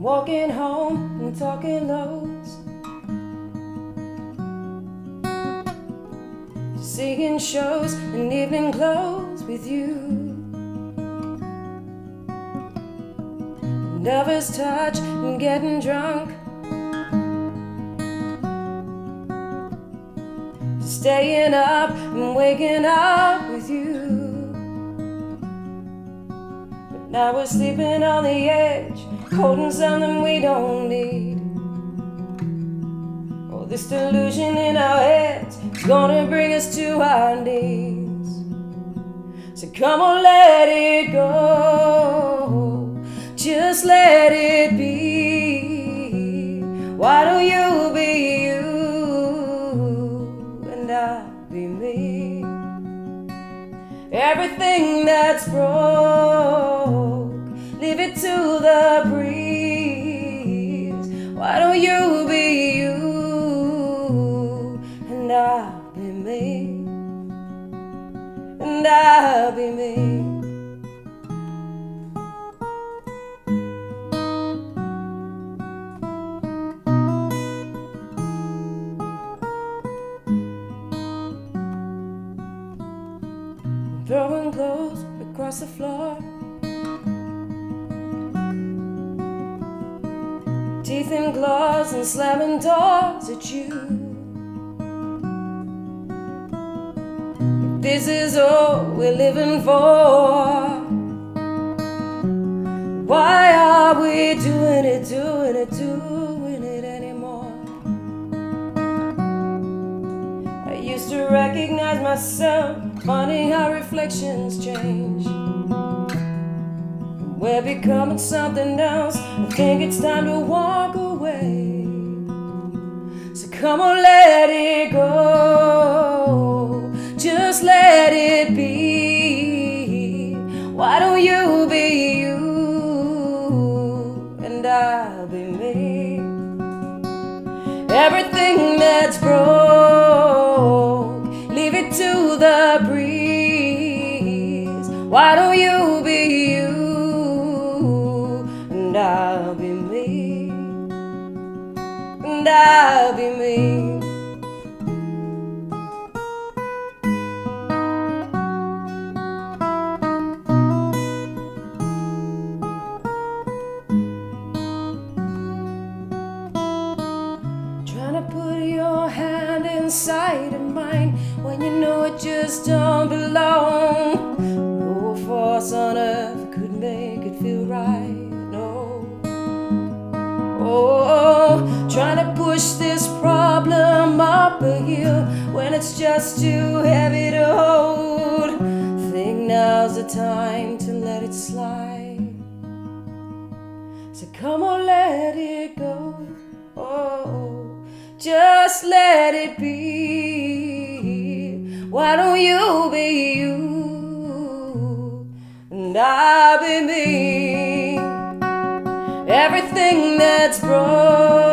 walking home and talking lows. Seeing shows and evening clothes with you. Lovers touch and getting drunk. Staying up and waking up with you. But now we're sleeping on the edge, holding something we don't need. Oh, this delusion in our heads is gonna bring us to our knees. So come on, let it go. Just let it be. Why don't you be you and I be me? Everything that's broke, leave it to the. Why don't you be you and I'll be me? And I'll be me. throwing clothes across the floor. Teeth and claws and slamming doors at you. If this is all we're living for. Why are we doing it, doing it, doing it anymore? I used to recognize myself Funny how reflections change. We're becoming something else. I think it's time to walk away. So come on, let it go. Just let it be. Why don't you be you and I'll be me? Everything that's broke, leave it to the breeze. Why don't and I'll be me? And I'll be me. Trying to put your hand inside of mine when you know it just don't a hill when it's just too heavy to hold. Think now's the time to let it slide. So come on, let it go. Oh, just let it be. Why don't you be you and I'll be me? Everything that's broke,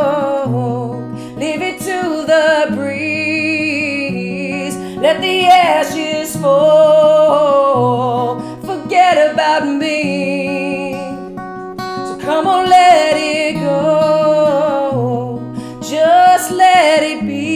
ashes fall. Forget about me. So come on, let it go. Just let it be.